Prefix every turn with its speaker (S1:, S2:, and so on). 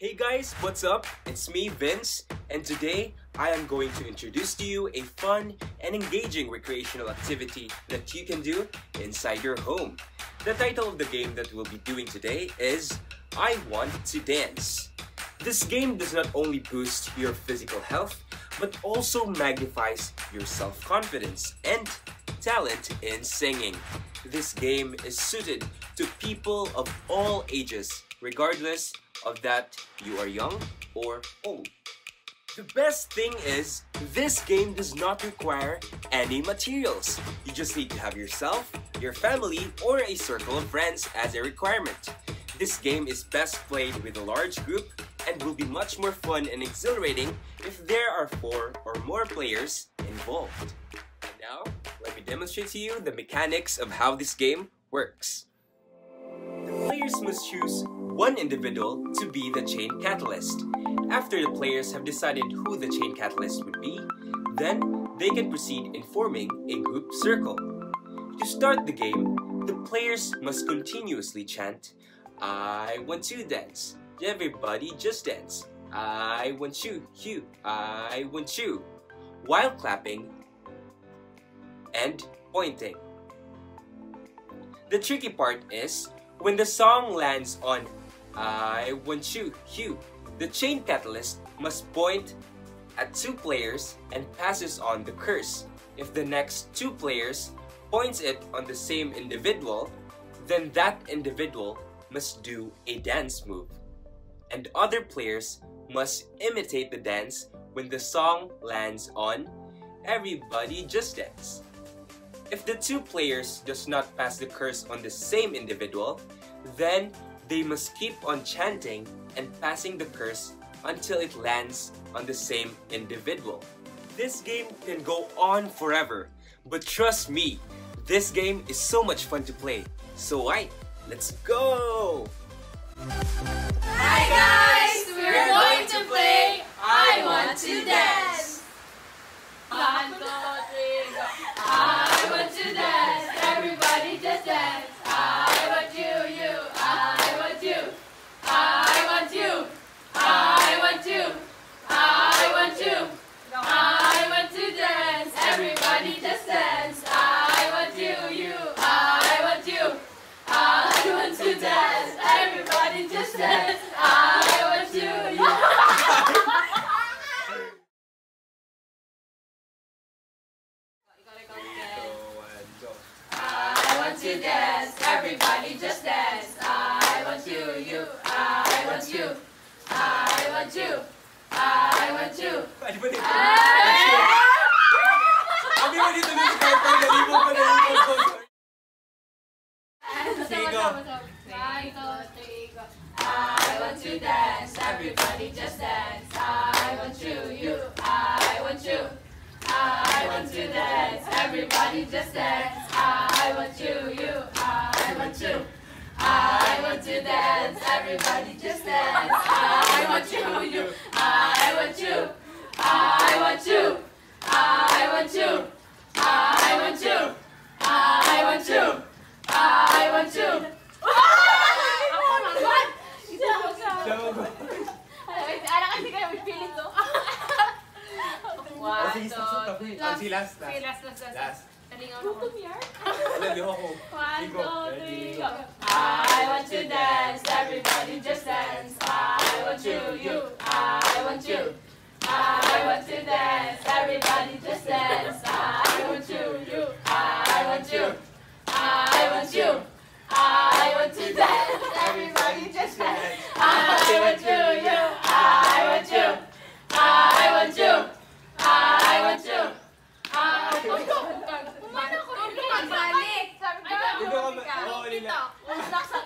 S1: Hey guys, what's up? It's me, Vince, and today I am going to introduce to you a fun and engaging recreational activity that you can do inside your home. The title of the game that we'll be doing today is I Want to Dance. This game does not only boost your physical health, but also magnifies your self-confidence and talent in singing. This game is suited to people of all ages, regardless of that you are young or old. The best thing is, this game does not require any materials. You just need to have yourself, your family, or a circle of friends as a requirement. This game is best played with a large group and will be much more fun and exhilarating if there are four or more players involved. And now, let me demonstrate to you the mechanics of how this game works. Players must choose one individual to be the chain catalyst. After the players have decided who the chain catalyst would be, then they can proceed in forming a group circle. To start the game, the players must continuously chant, I want to dance. Everybody just dance. I want you, you, I want you. While clapping and pointing. The tricky part is when the song lands on I want you, you. The chain catalyst must point at two players and passes on the curse. If the next two players points it on the same individual, then that individual must do a dance move. And other players must imitate the dance when the song lands on Everybody Just Dance. If the two players does not pass the curse on the same individual, then they must keep on chanting and passing the curse until it lands on the same individual. This game can go on forever, but trust me, this game is so much fun to play. So I, let's go!
S2: Hi guys! We're going to play I Want to Dance! One, two, three, go! I want to dance! Everybody just dance! I want you, you, I want you! I want you! I want you! I want you! I want to dance! Everybody just dance! I want you, you, I want you! I want to dance. Everybody just dance. I want you. you. I want to dance. Everybody just dance. I want you, you. I want you. I want you. I want you.
S1: Ano ba dito? Ano ba dito ng scarpa? Nalibog pa nalibog ko. Sige, go.
S2: One, two, three, go. I want to dance. Everybody just dance. I want you, you. I want you. I want to dance. Everybody just dance. I want you, you. I want you. I want to dance. Everybody just dance. I want you, you. I want you. I want you. I want you. I want you. I want you. I want you. One, two,
S1: last, last.
S2: Sige, last, last, last.
S1: Last.
S2: Talingaw mo.
S1: Ano, di ako.
S2: One,
S1: Sige, go.
S2: two,
S1: Ready,
S2: three,
S1: go.
S2: go. Sarjur! Ah, Pumano ko rin. Pagbalik! Sarjur! Dito ka ba? Oo, Dito. Usak sa